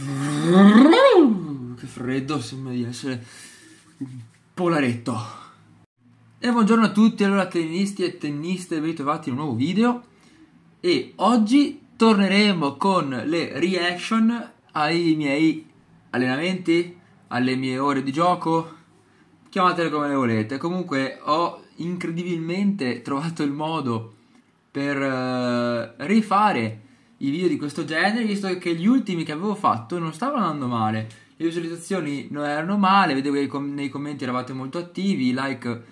Che freddo, sembra di essere polaretto. E buongiorno a tutti, allora tennisti e tenniste, ben trovati in un nuovo video. E oggi torneremo con le reaction ai miei allenamenti, alle mie ore di gioco, chiamatele come le volete. Comunque ho incredibilmente trovato il modo per uh, rifare i video di questo genere, visto che gli ultimi che avevo fatto non stavano andando male. Le visualizzazioni non erano male, vedevo che nei commenti eravate molto attivi, i like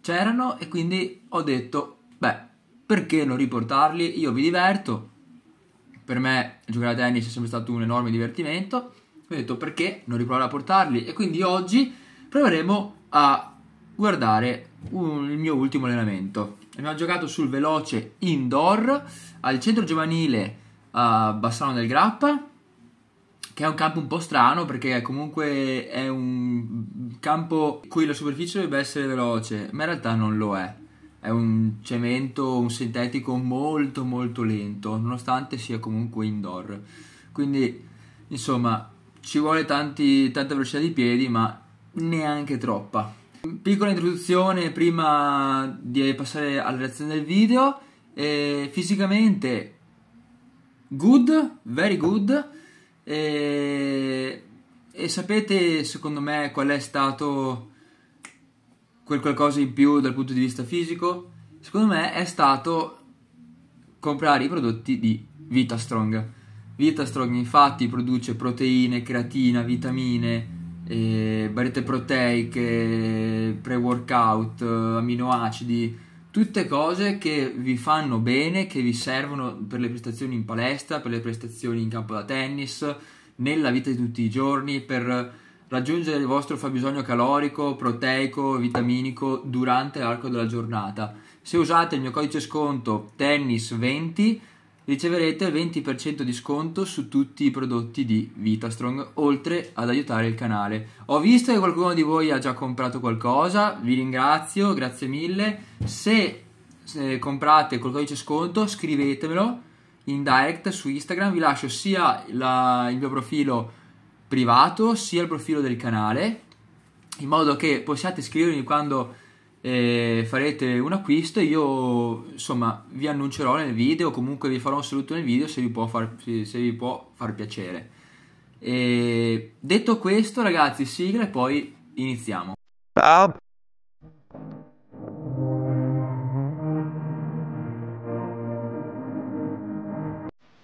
c'erano e quindi ho detto, beh, perché non riportarli? Io vi diverto, per me giocare a tennis è sempre stato un enorme divertimento, ho detto perché non riprovare a portarli e quindi oggi proveremo a guardare un, il mio ultimo allenamento. Abbiamo giocato sul veloce indoor al centro giovanile a Bassano del Grappa, che è un campo un po' strano perché comunque è un campo cui la superficie dovrebbe essere veloce, ma in realtà non lo è. È un cemento, un sintetico molto molto lento, nonostante sia comunque indoor. Quindi, insomma, ci vuole tanti, tanta velocità di piedi, ma neanche troppa. Piccola introduzione prima di passare alla reazione del video. Eh, fisicamente good, very good. E, e sapete secondo me qual è stato quel qualcosa in più dal punto di vista fisico? Secondo me è stato comprare i prodotti di Vitastrong. Vitastrong infatti produce proteine, creatina, vitamine, eh, barrette proteiche, pre-workout, aminoacidi, tutte cose che vi fanno bene, che vi servono per le prestazioni in palestra, per le prestazioni in campo da tennis, nella vita di tutti i giorni, per raggiungere il vostro fabbisogno calorico, proteico, vitaminico durante l'arco della giornata. Se usate il mio codice sconto tennis20 riceverete il 20% di sconto su tutti i prodotti di Vitastrong, oltre ad aiutare il canale. Ho visto che qualcuno di voi ha già comprato qualcosa, vi ringrazio, grazie mille. Se, se comprate col codice sconto, scrivetemelo in direct su Instagram, vi lascio sia la, il mio profilo privato, sia il profilo del canale, in modo che possiate scrivermi quando farete un acquisto io insomma vi annuncerò nel video comunque vi farò un saluto nel video se vi può far, se vi può far piacere. E detto questo ragazzi sigla e poi iniziamo. Ah.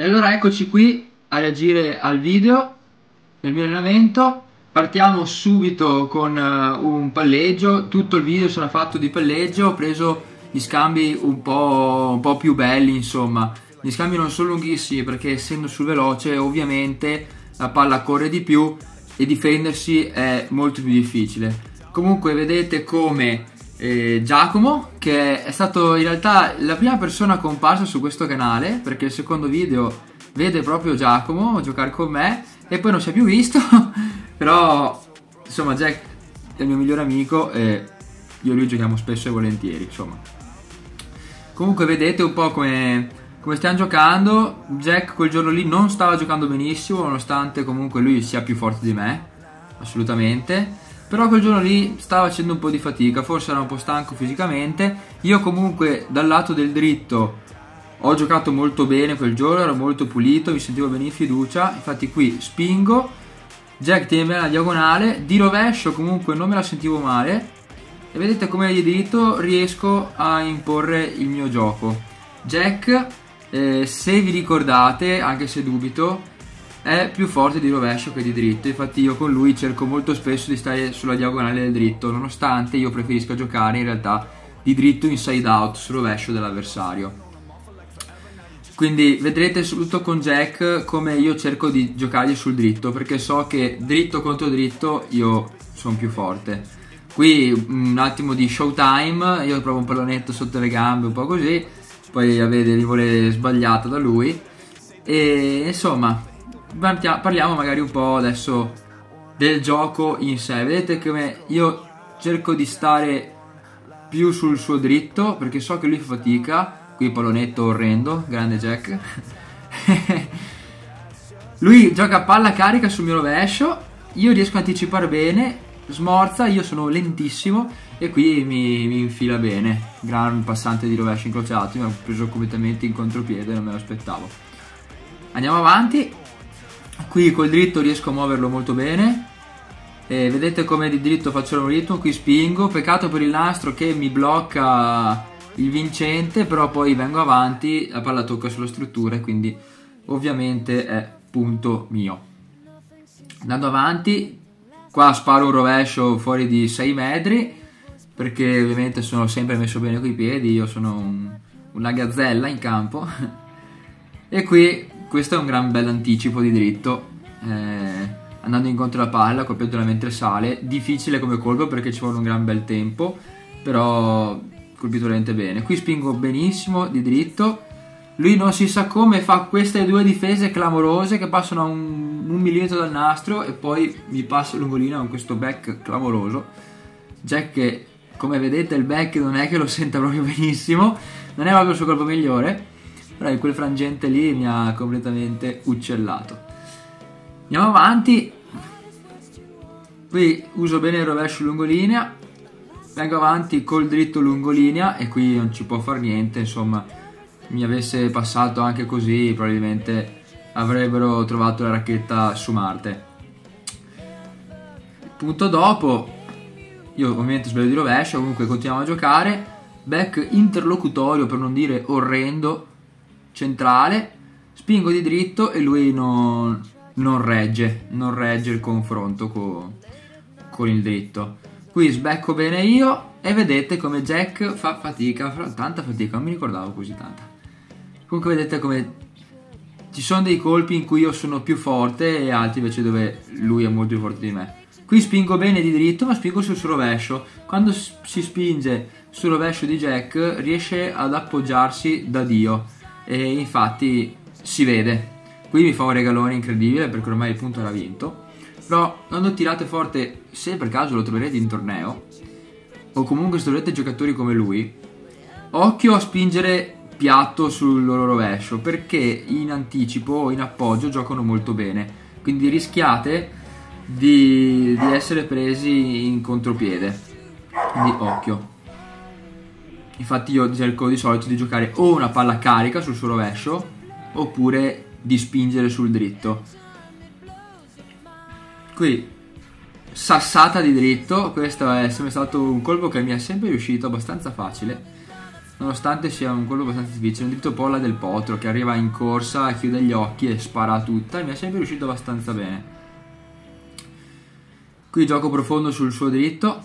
e allora eccoci qui a reagire al video del mio allenamento Partiamo subito con uh, un palleggio, tutto il video sarà fatto di palleggio, ho preso gli scambi un po', un po', più belli insomma, gli scambi non sono lunghissimi perché essendo sul veloce ovviamente la palla corre di più e difendersi è molto più difficile. Comunque vedete come eh, Giacomo, che è stato in realtà la prima persona comparsa su questo canale, perché il secondo video vede proprio Giacomo giocare con me e poi non si è più visto Però, insomma, Jack è il mio migliore amico e io e lui giochiamo spesso e volentieri, insomma. Comunque vedete un po' come, come stiamo giocando. Jack quel giorno lì non stava giocando benissimo, nonostante comunque lui sia più forte di me, assolutamente. Però quel giorno lì stava facendo un po' di fatica, forse era un po' stanco fisicamente. Io comunque dal lato del dritto ho giocato molto bene quel giorno, ero molto pulito, mi sentivo bene in fiducia. Infatti qui spingo Jack tiene bene la diagonale, di rovescio comunque non me la sentivo male e vedete come di diritto riesco a imporre il mio gioco. Jack, eh, se vi ricordate, anche se dubito, è più forte di rovescio che di dritto, infatti io con lui cerco molto spesso di stare sulla diagonale del dritto, nonostante io preferisca giocare in realtà di dritto inside out sul rovescio dell'avversario. Quindi vedrete soprattutto con Jack come io cerco di giocargli sul dritto perché so che dritto contro dritto io sono più forte. Qui un attimo di showtime, io provo un pallonetto sotto le gambe, un po' così, poi la vede di volere sbagliato da lui. E insomma, parliamo magari un po' adesso del gioco in sé. Vedete come io cerco di stare più sul suo dritto perché so che lui fa fatica Qui pallonetto orrendo, grande Jack. Lui gioca a palla carica sul mio rovescio, io riesco a anticipare bene, smorza, io sono lentissimo e qui mi, mi infila bene. Gran passante di rovescio incrociato, mi ha preso completamente in contropiede, non me lo aspettavo. Andiamo avanti, qui col dritto riesco a muoverlo molto bene. E vedete come di dritto faccio un ritmo, qui spingo, peccato per il nastro che mi blocca il vincente, però poi vengo avanti, la palla tocca sulla struttura e quindi ovviamente è punto mio. Andando avanti, qua sparo un rovescio fuori di 6 metri perché ovviamente sono sempre messo bene coi piedi, io sono un, una gazzella in campo e qui questo è un gran bel anticipo di dritto eh, andando incontro alla palla colpendola mentre sale difficile come colpo perché ci vuole un gran bel tempo però colpito veramente bene qui spingo benissimo di dritto lui non si sa come fa queste due difese clamorose che passano a un, un millimetro dal nastro e poi mi passa lungolina con questo back clamoroso. Jack che come vedete il back non è che lo senta proprio benissimo, non è proprio il suo colpo migliore, però in quel frangente lì mi ha completamente uccellato. Andiamo avanti, qui uso bene il rovescio lungolinea, vengo avanti col dritto lungolinea e qui non ci può fare niente, insomma mi avesse passato anche così probabilmente avrebbero trovato la racchetta su Marte. Punto dopo, io ovviamente sbaglio di rovescio, comunque continuiamo a giocare, back interlocutorio per non dire orrendo, centrale, spingo di dritto e lui non, non regge, non regge il confronto con, con il dritto. Qui sbecco bene io e vedete come Jack fa fatica, fa tanta fatica, non mi ricordavo così tanta. Comunque vedete come ci sono dei colpi in cui io sono più forte e altri invece dove lui è molto più forte di me. Qui spingo bene di dritto ma spingo sul suo rovescio. Quando si spinge sul rovescio di Jack riesce ad appoggiarsi da Dio e infatti si vede. Qui mi fa un regalone incredibile perché ormai il punto era vinto. Però quando tirate forte, se per caso lo troverete in torneo, o comunque se troverete giocatori come lui, occhio a spingere piatto sul loro rovescio perché in anticipo o in appoggio giocano molto bene. Quindi rischiate di, di essere presi in contropiede. Quindi occhio. Infatti io cerco di solito di giocare o una palla carica sul suo rovescio oppure di spingere sul dritto qui sassata di dritto questo è sempre stato un colpo che mi è sempre riuscito abbastanza facile nonostante sia un colpo abbastanza difficile, un dritto polla del potro che arriva in corsa, chiude gli occhi e spara tutta, mi è sempre riuscito abbastanza bene. Qui gioco profondo sul suo dritto,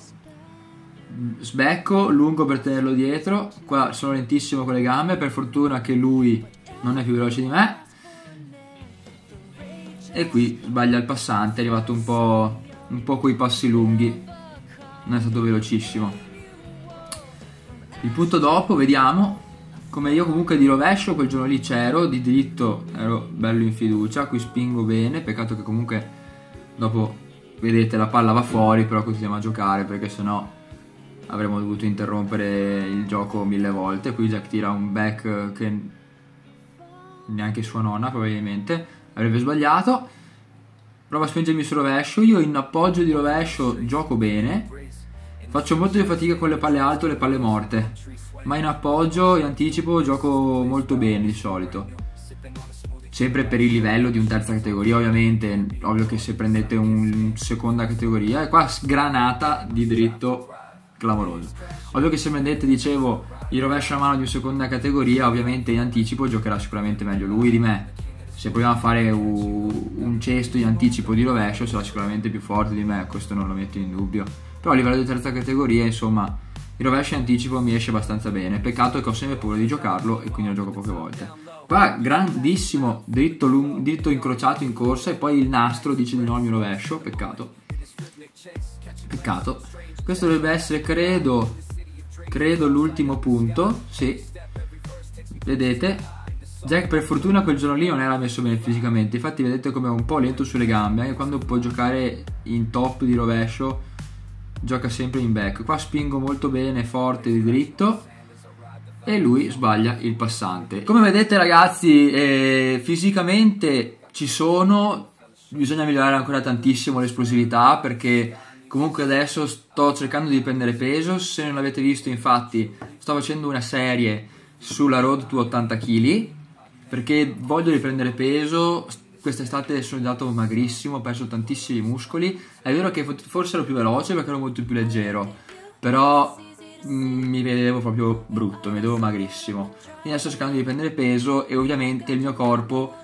sbecco, lungo per tenerlo dietro, qua sono lentissimo con le gambe, per fortuna che lui non è più veloce di me. E qui sbaglia il passante, è arrivato un po', un po' coi passi lunghi, non è stato velocissimo. Il punto dopo vediamo come io comunque di rovescio quel giorno lì c'ero, di dritto ero bello in fiducia, qui spingo bene, peccato che comunque dopo vedete la palla va fuori, però continuiamo a giocare perché sennò avremmo dovuto interrompere il gioco mille volte. Qui Jack tira un back che neanche sua nonna probabilmente avrebbe sbagliato. Prova a spingermi sul rovescio, io in appoggio di rovescio gioco bene Faccio molto di fatica con le palle alte o le palle morte, ma in appoggio e anticipo gioco molto bene di solito. Sempre per il livello di un terza categoria, ovviamente, ovvio che se prendete un seconda categoria, e qua sgranata di dritto clamoroso. Ovvio che se prendete, dicevo, il rovescio a mano di un seconda categoria, ovviamente in anticipo giocherà sicuramente meglio lui di me. Se proviamo a fare un cesto in anticipo di rovescio sarà sicuramente più forte di me, questo non lo metto in dubbio. Però a livello di terza categoria insomma il rovescio in anticipo mi esce abbastanza bene. Peccato che ho sempre paura di giocarlo e quindi lo gioco poche volte. Qua grandissimo dritto, lungo, dritto incrociato in corsa e poi il nastro dice di no al mio rovescio. Peccato. Peccato. Questo dovrebbe essere credo credo l'ultimo punto sì. Vedete Jack per fortuna quel giorno lì non era messo bene fisicamente infatti vedete come è un po' lento sulle gambe anche quando può giocare in top di rovescio gioca sempre in back. Qua spingo molto bene, forte di dritto e lui sbaglia il passante. Come vedete ragazzi, eh, fisicamente ci sono, bisogna migliorare ancora tantissimo l'esplosività perché comunque adesso sto cercando di prendere peso, se non l'avete visto infatti sto facendo una serie sulla road to 80 kg perché voglio riprendere peso, quest'estate sono andato magrissimo, ho perso tantissimi muscoli, è vero che forse ero più veloce perché ero molto più leggero, però mm, mi vedevo proprio brutto, mi vedevo magrissimo. Quindi adesso sto cercando di prendere peso e ovviamente il mio corpo,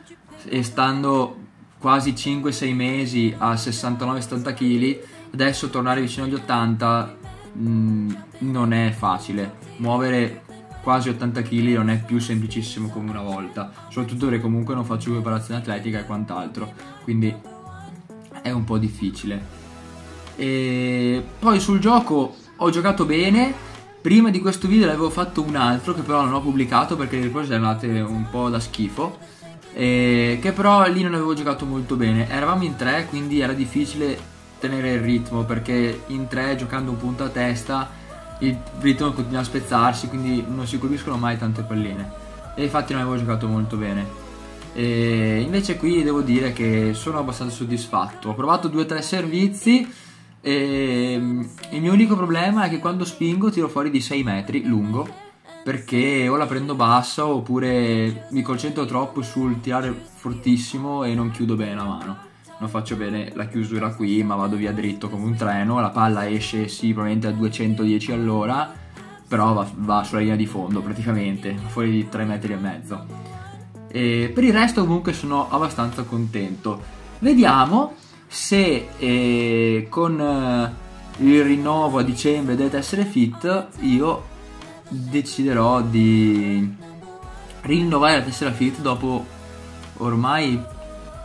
stando quasi 5-6 mesi a 69-70 kg, adesso tornare vicino agli 80 mh, mm, non è facile. Muovere quasi 80 kg non è più semplicissimo come una volta, soprattutto perché comunque non faccio preparazione atletica e quant'altro, quindi è un po' difficile. E poi sul gioco ho giocato bene, prima di questo video l'avevo fatto un altro che però non ho pubblicato perché le riprese erano andate un po' da schifo, che però lì non avevo giocato molto bene, eravamo in tre quindi era difficile tenere il ritmo perché in tre giocando un punto a testa il ritmo continua a spezzarsi quindi non si colpiscono mai tante palline. E infatti non avevo giocato molto bene. E invece qui devo dire che sono abbastanza soddisfatto. Ho provato due o tre servizi e mm, il mio unico problema è che quando spingo tiro fuori di 6 metri lungo perché o la prendo bassa oppure mi concentro troppo sul tirare fortissimo e non chiudo bene la mano non faccio bene la chiusura qui ma vado via dritto come un treno la palla esce sì probabilmente a 210 all'ora però va, va sulla linea di fondo praticamente fuori di 3 metri e mezzo. E per il resto comunque sono abbastanza contento. Vediamo se eh, con eh, il rinnovo a dicembre delle tessere fit io deciderò di rinnovare la tessera fit dopo ormai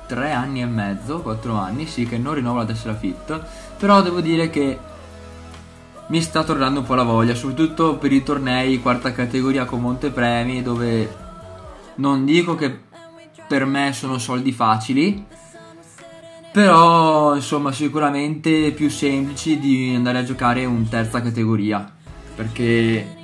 tre anni e mezzo, quattro anni, sì, che non rinnovo la tessera fit, però devo dire che mi sta tornando un po' la voglia, soprattutto per i tornei quarta categoria con montepremi, dove non dico che per me sono soldi facili, però insomma sicuramente più semplici di andare a giocare un terza categoria, perché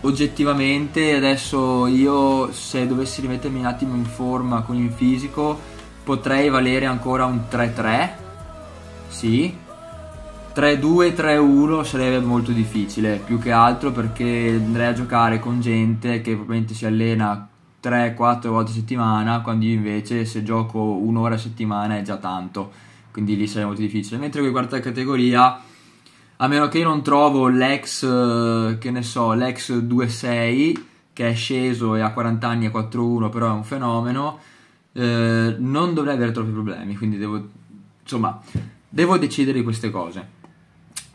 oggettivamente adesso io se dovessi rimettermi un attimo in forma con il fisico potrei valere ancora un 3-3 sì. 3-2, 3-1 sarebbe molto difficile, più che altro perché andrei a giocare con gente che probabilmente si allena 3-4 volte a settimana, quando io invece se gioco un'ora a settimana è già tanto, quindi lì sarebbe molto difficile. Mentre con quarta categoria, a meno che io non trovo l'ex, che ne so, l'ex 2-6 che è sceso e ha 40 anni e 4-1, però è un fenomeno, eh, non dovrei avere troppi problemi, quindi devo, insomma, devo decidere queste cose.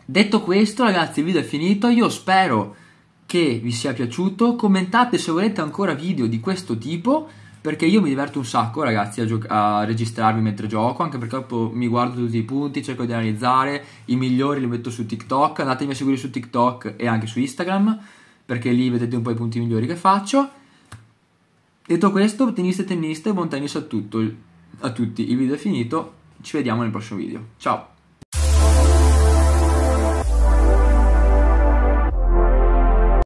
Detto questo, ragazzi, il video è finito. Io spero che vi sia piaciuto. Commentate se volete ancora video di questo tipo. Perché io mi diverto un sacco, ragazzi, a, a registrarmi mentre gioco. Anche perché mi guardo tutti i punti, cerco di analizzare. I migliori li metto su TikTok. Andatemi a seguire su TikTok e anche su Instagram. Perché lì vedete un po' i punti migliori che faccio. Detto questo, tennista e tennista e buon tennis a, tutto, a tutti. Il video è finito, ci vediamo nel prossimo video. Ciao!